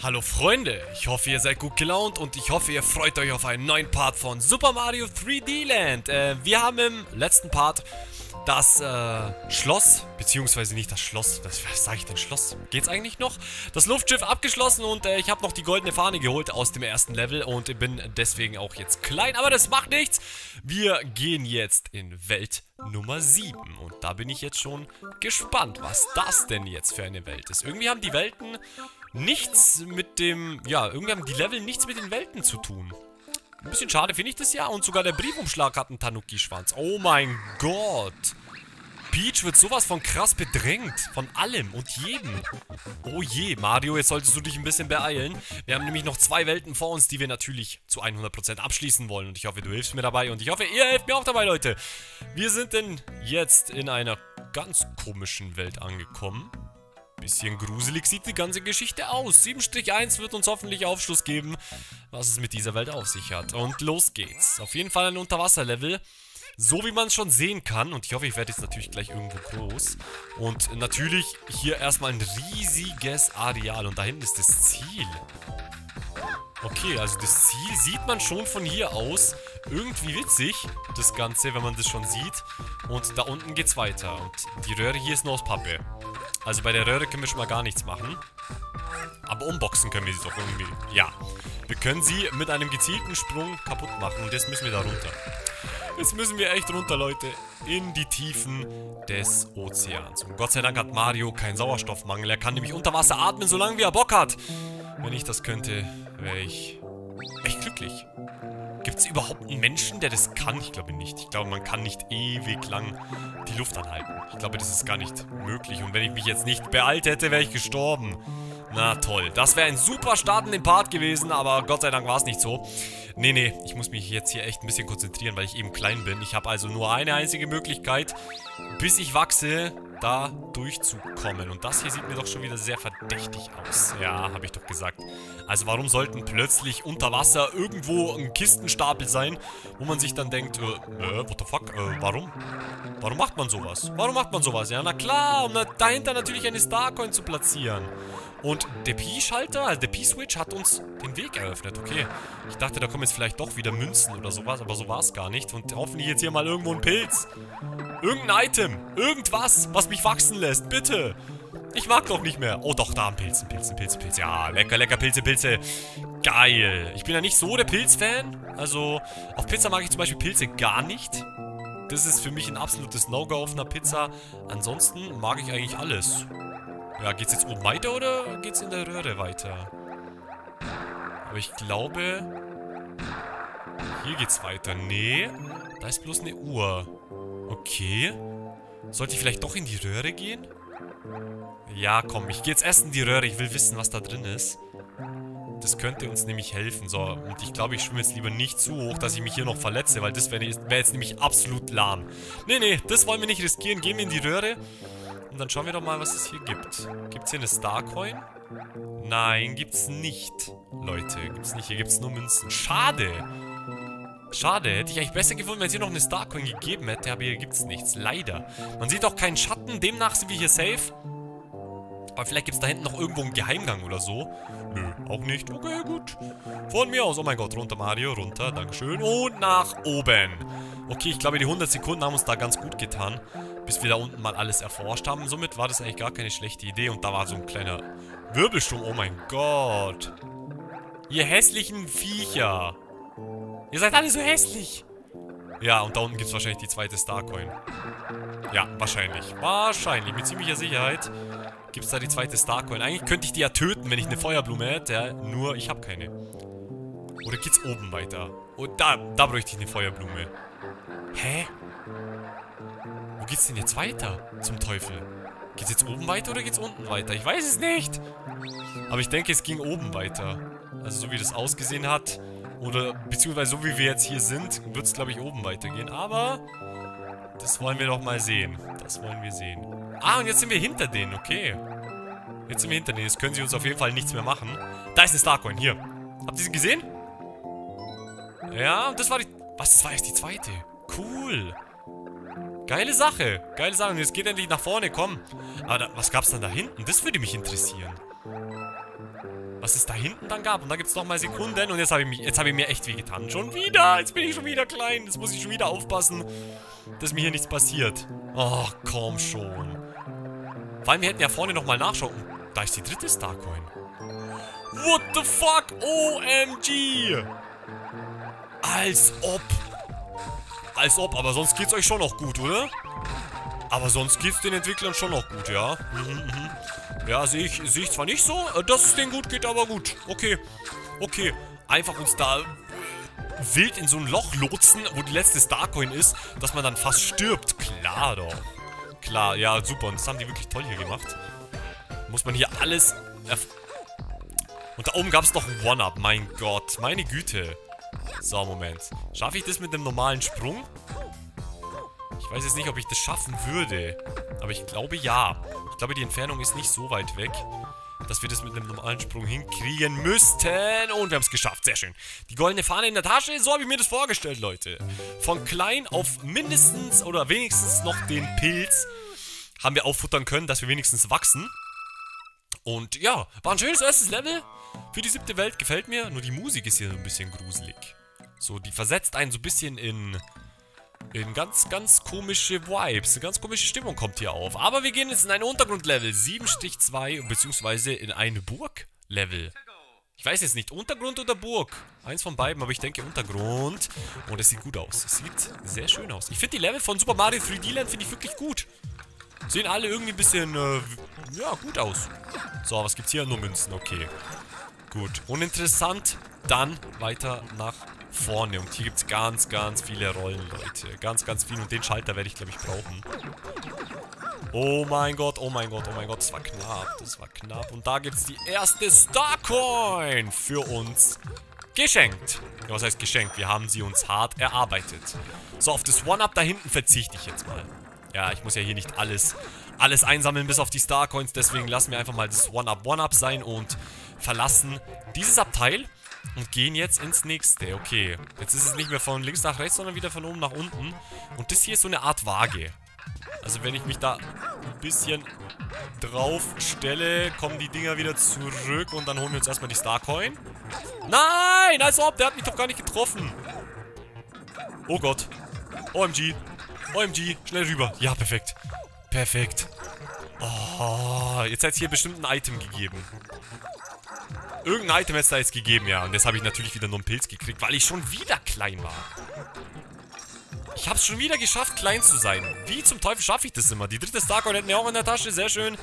Hallo Freunde, ich hoffe ihr seid gut gelaunt und ich hoffe ihr freut euch auf einen neuen Part von Super Mario 3D Land. Äh, wir haben im letzten Part das äh, Schloss, beziehungsweise nicht das Schloss, das, was sage ich denn Schloss? Geht's eigentlich noch? Das Luftschiff abgeschlossen und äh, ich habe noch die goldene Fahne geholt aus dem ersten Level und bin deswegen auch jetzt klein, aber das macht nichts. Wir gehen jetzt in Welt Nummer 7 und da bin ich jetzt schon gespannt, was das denn jetzt für eine Welt ist. Irgendwie haben die Welten nichts mit dem, ja, irgendwie haben die Level nichts mit den Welten zu tun. Ein bisschen schade finde ich das ja. Und sogar der Briefumschlag hat einen Tanuki-Schwanz. Oh mein Gott. Peach wird sowas von krass bedrängt. Von allem und jedem. Oh je, Mario, jetzt solltest du dich ein bisschen beeilen. Wir haben nämlich noch zwei Welten vor uns, die wir natürlich zu 100% abschließen wollen. Und ich hoffe, du hilfst mir dabei. Und ich hoffe, ihr helft mir auch dabei, Leute. Wir sind denn jetzt in einer ganz komischen Welt angekommen. Bisschen gruselig sieht die ganze Geschichte aus. 7-1 wird uns hoffentlich Aufschluss geben, was es mit dieser Welt auf sich hat. Und los geht's. Auf jeden Fall ein Unterwasserlevel. So wie man es schon sehen kann. Und ich hoffe, ich werde jetzt natürlich gleich irgendwo groß. Und natürlich hier erstmal ein riesiges Areal. Und da hinten ist das Ziel. Okay, also das Ziel sieht man schon von hier aus. Irgendwie witzig, das Ganze, wenn man das schon sieht. Und da unten geht's weiter. Und die Röhre hier ist nur aus Pappe. Also bei der Röhre können wir schon mal gar nichts machen. Aber unboxen können wir sie doch irgendwie. Ja. Wir können sie mit einem gezielten Sprung kaputt machen. Und jetzt müssen wir da runter. Jetzt müssen wir echt runter, Leute. In die Tiefen des Ozeans. Und Gott sei Dank hat Mario keinen Sauerstoffmangel. Er kann nämlich unter Wasser atmen, solange wie er Bock hat. Wenn ich das könnte, wäre ich echt glücklich. Gibt es überhaupt einen Menschen, der das kann? Ich glaube nicht. Ich glaube, man kann nicht ewig lang die Luft anhalten. Ich glaube, das ist gar nicht möglich. Und wenn ich mich jetzt nicht beeilt hätte, wäre ich gestorben. Na toll. Das wäre ein super Start in den Part gewesen, aber Gott sei Dank war es nicht so. Nee, nee, ich muss mich jetzt hier echt ein bisschen konzentrieren, weil ich eben klein bin. Ich habe also nur eine einzige Möglichkeit, bis ich wachse, da durchzukommen. Und das hier sieht mir doch schon wieder sehr verdächtig aus. Ja, habe ich doch gesagt. Also warum sollten plötzlich unter Wasser irgendwo ein Kistenstapel sein, wo man sich dann denkt, äh, äh what the fuck, äh, warum? Warum macht man sowas? Warum macht man sowas? Ja, na klar, um dahinter natürlich eine Starcoin zu platzieren. Und der P-Schalter, also der P-Switch hat uns den Weg eröffnet. Okay, ich dachte, da kommen jetzt vielleicht doch wieder Münzen oder sowas, aber so war es gar nicht. Und hoffentlich jetzt hier mal irgendwo ein Pilz. Irgendein Item. Irgendwas, was mich wachsen lässt. Bitte. Ich mag doch nicht mehr. Oh doch, da ein Pilz, ein Pilz, ein Pilz, ein Pilz. Ja, lecker, lecker, Pilze, Pilze. Geil. Ich bin ja nicht so der Pilz-Fan. Also, auf Pizza mag ich zum Beispiel Pilze gar nicht. Das ist für mich ein absolutes No-Go auf einer Pizza. Ansonsten mag ich eigentlich alles. Ja, geht's jetzt oben weiter oder geht's in der Röhre weiter? Aber ich glaube... Hier geht's weiter. Nee, da ist bloß eine Uhr. Okay. Sollte ich vielleicht doch in die Röhre gehen? Ja, komm, ich gehe jetzt erst in die Röhre. Ich will wissen, was da drin ist. Das könnte uns nämlich helfen. So, und ich glaube, ich schwimme jetzt lieber nicht zu hoch, dass ich mich hier noch verletze, weil das wäre wär jetzt nämlich absolut lahm. Nee, nee, das wollen wir nicht riskieren. Gehen wir in die Röhre. Und dann schauen wir doch mal, was es hier gibt. Gibt es hier eine Starcoin? Nein, gibt's nicht. Leute, gibt's nicht. Hier gibt's nur Münzen. Schade. Schade, hätte ich eigentlich besser gefunden, wenn es hier noch eine Starcoin gegeben hätte, aber hier gibt's nichts. Leider. Man sieht auch keinen Schatten, demnach sind wir hier safe. Aber vielleicht gibt es da hinten noch irgendwo einen Geheimgang oder so. Nö, auch nicht. Okay, gut. Von mir aus. Oh mein Gott, runter Mario, runter. Dankeschön. Und nach oben. Okay, ich glaube, die 100 Sekunden haben uns da ganz gut getan bis wir da unten mal alles erforscht haben. Somit war das eigentlich gar keine schlechte Idee. Und da war so ein kleiner Wirbelsturm. Oh mein Gott. Ihr hässlichen Viecher. Ihr seid alle so hässlich. Ja, und da unten gibt es wahrscheinlich die zweite Starcoin. Ja, wahrscheinlich. Wahrscheinlich. Mit ziemlicher Sicherheit gibt es da die zweite Starcoin. Eigentlich könnte ich die ja töten, wenn ich eine Feuerblume hätte. Nur, ich habe keine. Oder geht's oben weiter? Oh, da, da bräuchte ich eine Feuerblume. Hä? Geht's denn jetzt weiter? Zum Teufel. Geht's jetzt oben weiter oder geht's unten weiter? Ich weiß es nicht. Aber ich denke, es ging oben weiter. Also so wie das ausgesehen hat. Oder beziehungsweise so wie wir jetzt hier sind, wird es glaube ich oben weitergehen. Aber das wollen wir doch mal sehen. Das wollen wir sehen. Ah, und jetzt sind wir hinter denen, okay. Jetzt sind wir hinter denen. Jetzt können sie uns auf jeden Fall nichts mehr machen. Da ist eine Starcoin, hier. Habt ihr sie gesehen? Ja, das war die... Was, das war jetzt die zweite. Cool. Geile Sache. Geile Sache. Und jetzt geht endlich nach vorne, komm. Aber da, was gab's dann da hinten? Das würde mich interessieren. Was es da hinten dann gab. Und da gibt es nochmal Sekunden. Und jetzt habe ich, hab ich mir echt wehgetan. Schon wieder. Jetzt bin ich schon wieder klein. Jetzt muss ich schon wieder aufpassen, dass mir hier nichts passiert. Ach, komm schon. Vor allem, wir hätten ja vorne nochmal nachschauen. Da ist die dritte Starcoin. What the fuck? OMG! Als ob. Als ob, aber sonst geht's euch schon noch gut, oder? Aber sonst geht's den Entwicklern schon noch gut, ja? Mhm, mhm. Ja, sehe ich, seh ich zwar nicht so, äh, dass es denen gut geht, aber gut. Okay. Okay. Einfach uns da wild in so ein Loch lotsen, wo die letzte Starcoin ist, dass man dann fast stirbt. Klar doch. Klar, ja, super. Und das haben die wirklich toll hier gemacht. Muss man hier alles... Und da oben gab es noch ein One-Up. Mein Gott. Meine Güte. So, Moment. Schaffe ich das mit einem normalen Sprung? Ich weiß jetzt nicht, ob ich das schaffen würde. Aber ich glaube, ja. Ich glaube, die Entfernung ist nicht so weit weg, dass wir das mit einem normalen Sprung hinkriegen müssten. Und wir haben es geschafft. Sehr schön. Die goldene Fahne in der Tasche. So habe ich mir das vorgestellt, Leute. Von klein auf mindestens oder wenigstens noch den Pilz haben wir auffuttern können, dass wir wenigstens wachsen. Und ja, war ein schönes erstes Level für die siebte Welt. Gefällt mir. Nur die Musik ist hier so ein bisschen gruselig. So, die versetzt einen so ein bisschen in, in ganz, ganz komische Vibes. Eine ganz komische Stimmung kommt hier auf. Aber wir gehen jetzt in ein Untergrundlevel 7-2, beziehungsweise in eine Burg-Level. Ich weiß jetzt nicht, Untergrund oder Burg. Eins von beiden, aber ich denke Untergrund. Und es sieht gut aus. Es sieht sehr schön aus. Ich finde die Level von Super Mario 3D Land finde ich wirklich gut. Sehen alle irgendwie ein bisschen, äh, ja, gut aus. So, was gibt's hier? Nur Münzen, okay. Gut, uninteressant. Dann weiter nach vorne. Und hier gibt es ganz, ganz viele Rollen, Leute. Ganz, ganz viel. Und den Schalter werde ich, glaube ich, brauchen. Oh mein Gott, oh mein Gott, oh mein Gott. Das war knapp, das war knapp. Und da gibt es die erste Starcoin für uns geschenkt. Ja, was heißt geschenkt? Wir haben sie uns hart erarbeitet. So, auf das One-Up da hinten verzichte ich jetzt mal. Ja, ich muss ja hier nicht alles, alles einsammeln bis auf die Starcoins. Deswegen lassen wir einfach mal das One-Up One-Up sein und verlassen dieses Abteil und gehen jetzt ins nächste. Okay, jetzt ist es nicht mehr von links nach rechts, sondern wieder von oben nach unten. Und das hier ist so eine Art Waage. Also wenn ich mich da ein bisschen drauf stelle, kommen die Dinger wieder zurück und dann holen wir uns erstmal die Starcoin. Nein, als ob, der hat mich doch gar nicht getroffen. Oh Gott. OMG. OMG, schnell rüber. Ja, perfekt. Perfekt. Oh, jetzt hat es hier bestimmt ein Item gegeben. Irgendein Item hätte es da jetzt gegeben, ja. Und jetzt habe ich natürlich wieder nur einen Pilz gekriegt, weil ich schon wieder klein war. Ich habe es schon wieder geschafft, klein zu sein. Wie zum Teufel schaffe ich das immer? Die dritte Starcoin hätten wir auch in der Tasche, sehr schön.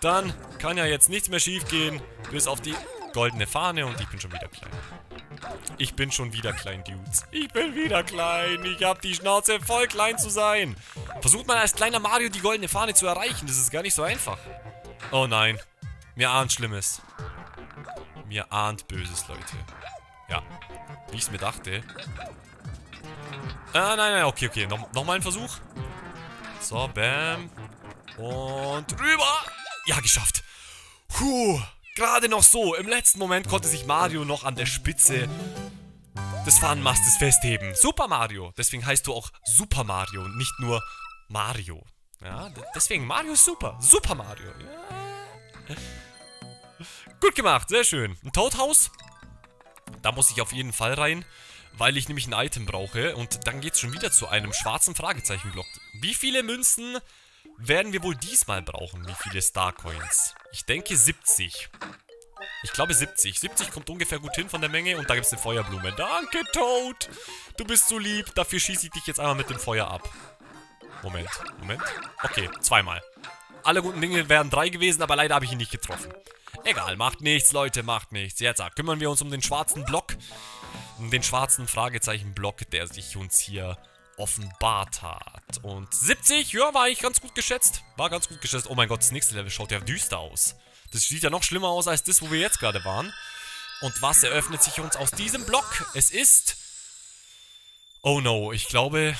Dann kann ja jetzt nichts mehr schief gehen, bis auf die goldene Fahne und ich bin schon wieder klein. Ich bin schon wieder klein, Dudes. Ich bin wieder klein. Ich habe die Schnauze voll klein zu sein. Versucht man als kleiner Mario die goldene Fahne zu erreichen. Das ist gar nicht so einfach. Oh nein. Mir ahnt Schlimmes. Mir ahnt Böses, Leute. Ja. Wie ich es mir dachte. Ah, nein, nein, okay, okay. No Nochmal ein Versuch. So, bam. Und rüber. Ja, geschafft. Puh. Gerade noch so. Im letzten Moment konnte sich Mario noch an der Spitze des Fahnenmastes festheben. Super Mario. Deswegen heißt du auch Super Mario und nicht nur Mario. Ja, deswegen Mario ist super. Super Mario. Ja. Gut gemacht, sehr schön. Ein Toadhaus. Da muss ich auf jeden Fall rein, weil ich nämlich ein Item brauche. Und dann geht es schon wieder zu einem schwarzen Fragezeichenblock. Wie viele Münzen werden wir wohl diesmal brauchen? Wie viele Starcoins? Ich denke 70. Ich glaube 70. 70 kommt ungefähr gut hin von der Menge. Und da gibt es eine Feuerblume. Danke, Toad. Du bist so lieb. Dafür schieße ich dich jetzt einmal mit dem Feuer ab. Moment, Moment. Okay, zweimal. Alle guten Dinge wären drei gewesen, aber leider habe ich ihn nicht getroffen. Egal, macht nichts, Leute, macht nichts. Jetzt kümmern wir uns um den schwarzen Block. Um den schwarzen Fragezeichenblock, der sich uns hier offenbart hat. Und 70, ja, war ich ganz gut geschätzt. War ganz gut geschätzt. Oh mein Gott, das nächste Level schaut ja düster aus. Das sieht ja noch schlimmer aus als das, wo wir jetzt gerade waren. Und was eröffnet sich uns aus diesem Block? Es ist... Oh no, ich glaube...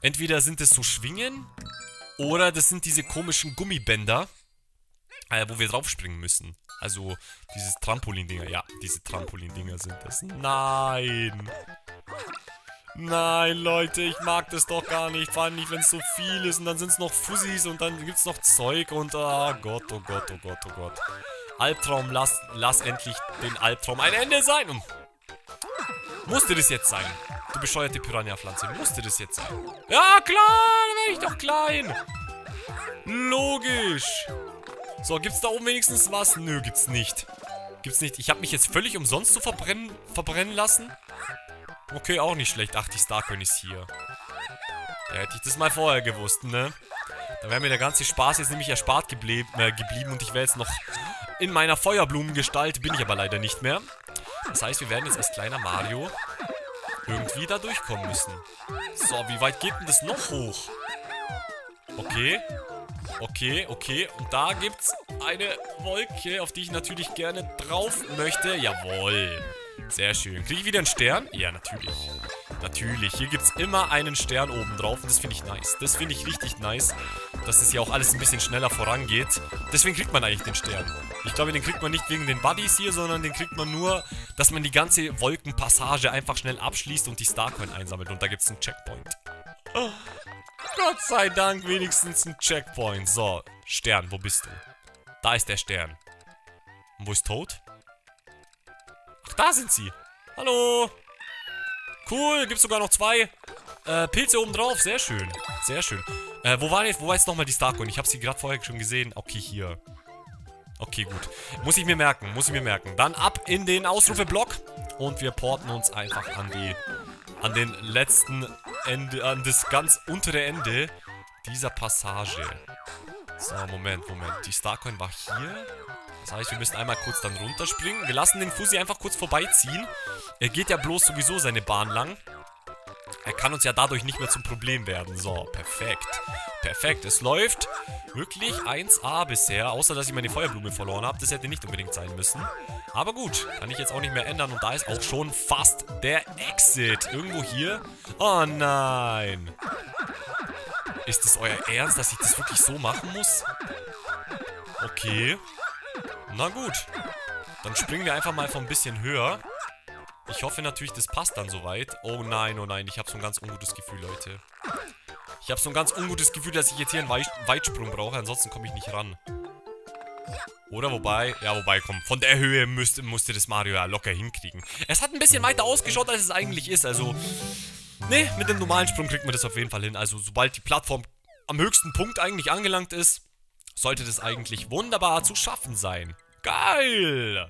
Entweder sind es so Schwingen oder das sind diese komischen Gummibänder, äh, wo wir draufspringen müssen. Also dieses Trampolin-Dinger. Ja, diese Trampolin-Dinger sind das. Nein! Nein, Leute, ich mag das doch gar nicht. Vor allem nicht, wenn es so viel ist und dann sind es noch Fussis und dann gibt es noch Zeug und oh Gott, oh Gott, oh Gott, oh Gott. Albtraum, lass, lass endlich den Albtraum ein Ende sein. Musste das jetzt sein? Du bescheuerte Piranha-Pflanze. Musste das jetzt sein? Ja, klar, dann werde ich doch klein. Logisch. So, gibt's da oben wenigstens was? Nö, gibt's nicht. Gibt's nicht. Ich habe mich jetzt völlig umsonst zu verbrennen, verbrennen lassen. Okay, auch nicht schlecht. Ach, die Starcoin ist hier. Da hätte ich das mal vorher gewusst, ne? Da wäre mir der ganze Spaß jetzt nämlich erspart geblieb, äh, geblieben und ich wäre jetzt noch in meiner Feuerblumengestalt, bin ich aber leider nicht mehr. Das heißt, wir werden jetzt als kleiner Mario irgendwie da durchkommen müssen. So, wie weit geht denn das noch hoch? Okay. Okay, okay. Und da gibt's eine Wolke, auf die ich natürlich gerne drauf möchte. Jawohl. Sehr schön. Kriege ich wieder einen Stern? Ja, natürlich. Natürlich. Hier gibt es immer einen Stern oben drauf. Und das finde ich nice. Das finde ich richtig nice. Dass es hier auch alles ein bisschen schneller vorangeht. Deswegen kriegt man eigentlich den Stern. Ich glaube, den kriegt man nicht wegen den Buddies hier, sondern den kriegt man nur, dass man die ganze Wolkenpassage einfach schnell abschließt und die Starcoin einsammelt. Und da gibt es einen Checkpoint. Oh, Gott sei Dank wenigstens ein Checkpoint. So, Stern, wo bist du? Da ist der Stern. Und wo ist Toad? Ach, da sind sie. Hallo. Cool, gibt sogar noch zwei äh, Pilze oben drauf. Sehr schön. Sehr schön. Äh, wo war jetzt, wo war jetzt nochmal die Starcoin? Ich habe sie gerade vorher schon gesehen. Okay, hier. Okay, gut. Muss ich mir merken, muss ich mir merken. Dann ab in den Ausrufeblock und wir porten uns einfach an die, an den letzten Ende, an das ganz untere Ende dieser Passage. So, Moment, Moment. Die Starcoin war hier. Das heißt, wir müssen einmal kurz dann runterspringen. Wir lassen den Fusi einfach kurz vorbeiziehen. Er geht ja bloß sowieso seine Bahn lang. Er kann uns ja dadurch nicht mehr zum Problem werden. So, perfekt. Perfekt, es läuft wirklich 1A bisher. Außer, dass ich meine Feuerblume verloren habe. Das hätte nicht unbedingt sein müssen. Aber gut, kann ich jetzt auch nicht mehr ändern. Und da ist auch schon fast der Exit. Irgendwo hier. Oh nein. Ist das euer Ernst, dass ich das wirklich so machen muss? Okay. Na gut. Dann springen wir einfach mal von ein bisschen höher. Ich hoffe natürlich, das passt dann soweit. Oh nein, oh nein, ich habe so ein ganz ungutes Gefühl, Leute. Ich habe so ein ganz ungutes Gefühl, dass ich jetzt hier einen Weit Weitsprung brauche, ansonsten komme ich nicht ran. Oder wobei, ja wobei, komm, von der Höhe müsste, musste das Mario ja locker hinkriegen. Es hat ein bisschen weiter ausgeschaut, als es eigentlich ist, also... Ne, mit dem normalen Sprung kriegt man das auf jeden Fall hin. Also sobald die Plattform am höchsten Punkt eigentlich angelangt ist, sollte das eigentlich wunderbar zu schaffen sein. Geil!